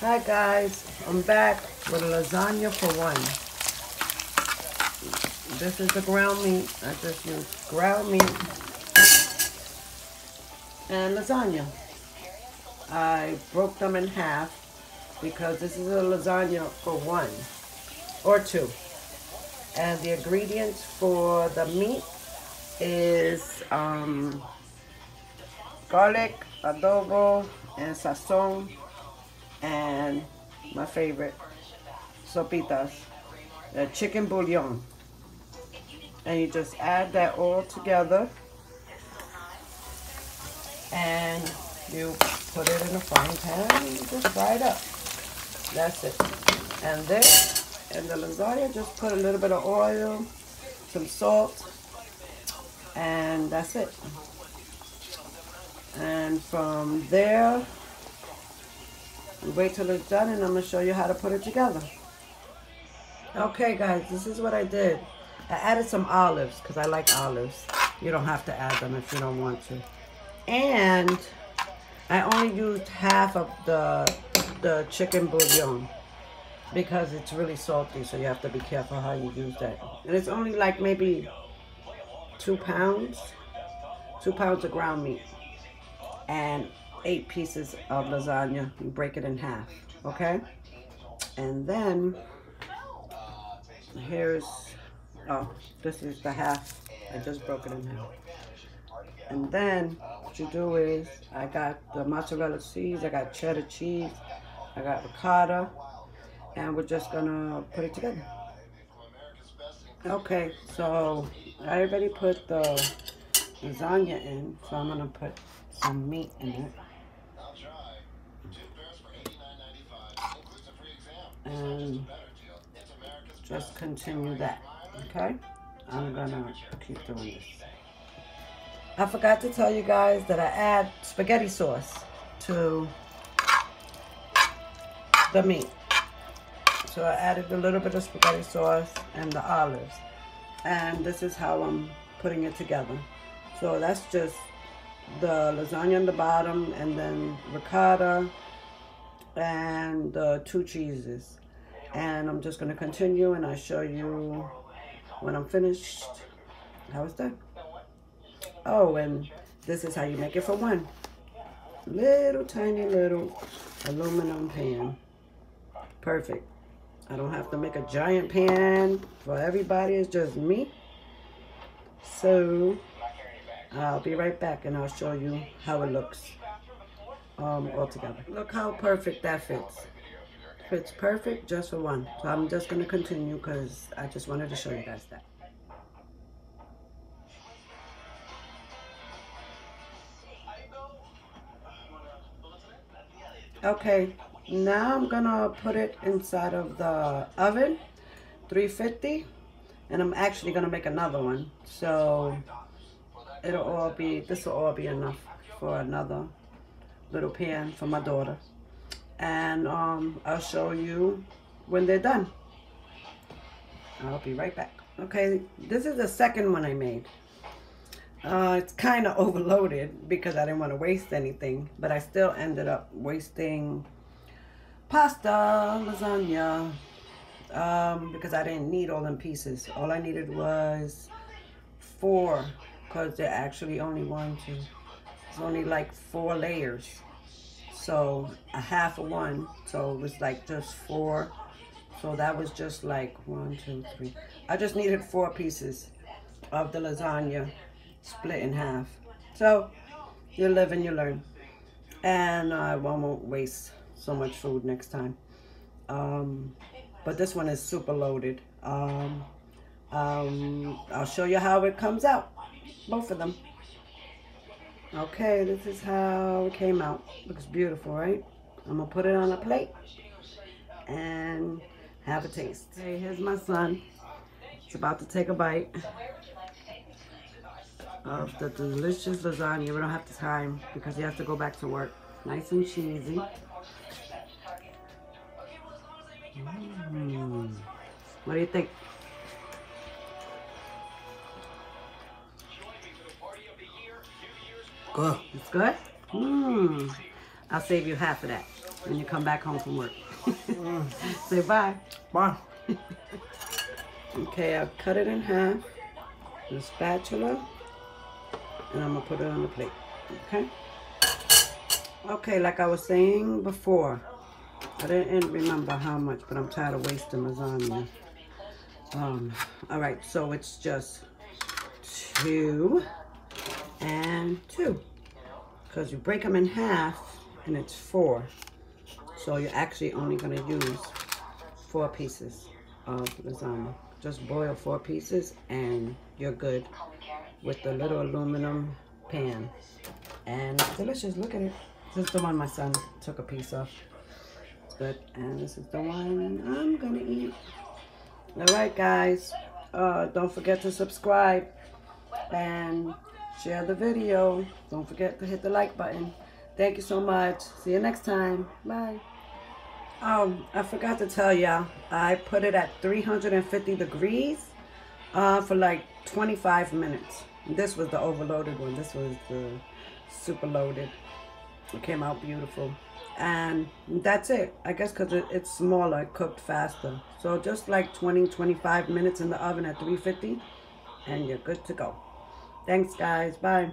Hi guys, I'm back with a lasagna for one. This is the ground meat. I just used ground meat and lasagna. I broke them in half because this is a lasagna for one or two. And the ingredients for the meat is um, garlic, adobo, and sazon and my favorite, sopitas, the chicken bouillon. And you just add that all together and you put it in a frying pan and you just fry it up. That's it. And then, in the lasagna, just put a little bit of oil, some salt, and that's it. And from there, wait till it's done and I'm going to show you how to put it together. Okay guys, this is what I did. I added some olives because I like olives. You don't have to add them if you don't want to. And I only used half of the, the chicken bouillon because it's really salty so you have to be careful how you use that. And it's only like maybe two pounds, two pounds of ground meat. And eight pieces of lasagna. You break it in half, okay? And then here's, oh, this is the half. I just broke it in half. And then what you do is, I got the mozzarella cheese, I got cheddar cheese, I got ricotta, and we're just gonna put it together. Okay, so I already put the lasagna in, so I'm gonna put some meat in it. And just continue that, okay? I'm gonna keep doing this. I forgot to tell you guys that I add spaghetti sauce to the meat. So I added a little bit of spaghetti sauce and the olives. And this is how I'm putting it together. So that's just the lasagna on the bottom and then ricotta, and the two cheeses. And I'm just going to continue and I'll show you when I'm finished how it's done. Oh, and this is how you make it for one. Little tiny little aluminum pan. Perfect. I don't have to make a giant pan for everybody. It's just me. So, I'll be right back and I'll show you how it looks um, all together. Look how perfect that fits. Fits perfect just for one. So I'm just going to continue because I just wanted to show you guys that. Okay, now I'm gonna put it inside of the oven, 350, and I'm actually gonna make another one. So it'll all be, this will all be enough for another little pan for my daughter. And um, I'll show you when they're done. I'll be right back. Okay, this is the second one I made. Uh, it's kind of overloaded because I didn't want to waste anything, but I still ended up wasting pasta, lasagna, um, because I didn't need all them pieces. All I needed was four, because they're actually only one, two, it's only like four layers. So a half of one. So it was like just four. So that was just like one, two, three. I just needed four pieces of the lasagna split in half. So you live and you learn. And I won't waste so much food next time. Um, but this one is super loaded. Um, um, I'll show you how it comes out. Both of them. Okay, this is how it came out. Looks beautiful, right? I'm gonna put it on a plate and have a taste. Hey, here's my son. He's about to take a bite of the delicious lasagna. We don't have the time because he has to go back to work. Nice and cheesy. Mm. What do you think? Good. It's good? Mmm. I'll save you half of that. when you come back home from work. Say bye. Bye. Okay, I've cut it in half with a spatula. And I'm gonna put it on the plate. Okay? Okay, like I was saying before, I didn't remember how much, but I'm tired of wasting lasagna. Um, all right, so it's just two and two. Because you break them in half and it's four. So you're actually only gonna use four pieces of lasagna. Just boil four pieces and you're good with the little aluminum pan. And delicious, look at it. This is the one my son took a piece of. It's good. And this is the one I'm gonna eat. All right, guys. Uh, don't forget to subscribe and share the video. Don't forget to hit the like button. Thank you so much. See you next time. Bye. Um, I forgot to tell y'all, I put it at 350 degrees uh, for like 25 minutes. This was the overloaded one. This was the super loaded. It came out beautiful. And that's it. I guess because it, it's smaller, it cooked faster. So just like 20, 25 minutes in the oven at 350 and you're good to go. Thanks, guys. Bye.